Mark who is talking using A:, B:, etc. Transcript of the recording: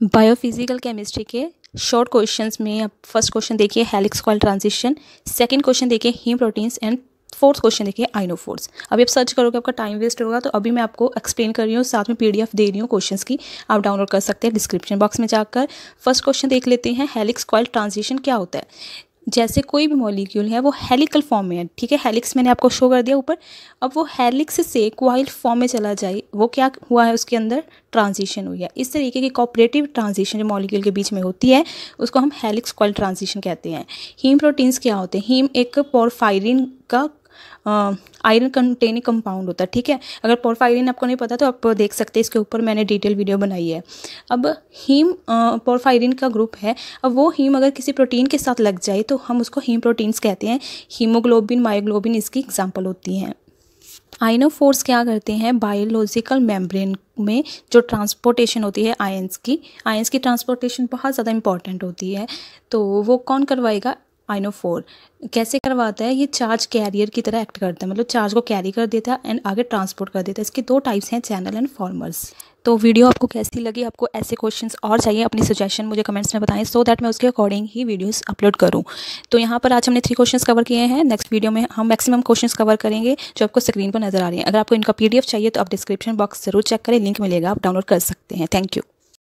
A: Biophysical chemistry के short questions में आप फ़र्स्ट क्वेश्चन देखिए helix coil transition second question देखिए heme proteins and fourth question देखिए आइनोफोर्स अभी आप सर्च करोगे, आपका टाइम वेस्ट होगा तो अभी मैं आपको एक्सप्लेन कर रही हूँ, साथ में पीडीएफ दे रही हूँ क्वेश्चन की, आप डाउनलोड कर सकते हैं डिस्क्रिप्शन बॉक्स में जाकर. फ़र्स्ट क्वेश्चन देख लेते हैं, हेलिक्स कॉल ट्रांजिशन क्या होता है? जैसे कोई भी मॉलिक्यूल है, वो हेलिकल फॉर्म में है, ठीक है? हेलिक्स मैंने आपको शो कर दिया ऊपर। अब वो हेलिक्स से क्वाइल फॉर्म में चला जाए, वो क्या हुआ है उसके अंदर? ट्रांजिशन हुई है। इस तरीके की कॉपरेटिव ट्रांजिशन जो मॉलिक्यूल के बीच में होती है, उसको हम हेलिक्स क्वाइल ट्रांजिशन कहते हैं। हीम प्रोटीन्स क्या होते हैं? हीम एक पोरफायरिन का आयरन कंटेनिंग कंपाउंड होता है, ठीक है? अगर पोरफायरिन आपको नहीं पता तो आप देख सकते हैं, इसके ऊपर मैंने डिटेल वीडियो बनाई है। अब हीम पोरफायरिन का ग्रुप है, अब वो हीम अगर किसी प्रोटीन के साथ लग जाए तो हम उसको हीम प्रोटीन्स कहते हैं। हीमोग्लोबिन मायोग्लोबिन इसकी एग्ज़ाम्पल होती हैं। आइनोफोर्स क्या करते हैं? बायोलॉजिकल मेम्ब्रेन में जो ट्रांसपोर्टेशन होती है आयंस की आयंस की ट्रांसपोर्टेशन बहुत ज़्यादा इंपॉर्टेंट होती है। तो वो कौन करवाएगा? आइनोफोर कैसे करवाता है? ये चार्ज कैरियर की तरह एक्ट करता है। मतलब चार्ज को कैरी कर देता है एंड आगे ट्रांसपोर्ट कर देता है। इसके दो टाइप्स हैं चैनल एंड फॉर्मर्स तो वीडियो आपको कैसी लगी? आपको ऐसे क्वेश्चंस और चाहिए, अपनी सजेशन मुझे कमेंट्स में बताएँ सो so दैट मैं उसके अकॉर्डिंग ही वीडियोस अपलोड करूँ। तो यहाँ पर आज हमने थ्री क्वेश्चंस कवर किए हैं। नेक्स्ट वीडियो में हम मैक्सिमम क्वेश्चंस कवर करेंगे जो आपको स्क्रीन पर नज़र आ रही है। अगर आपको इनका पीडीएफ चाहिए तो आप डिस्क्रिप्शन बॉक्स ज़रूर चेक करें। लिंक मिलेगा, आप डाउनलोड कर सकते हैं। Thank you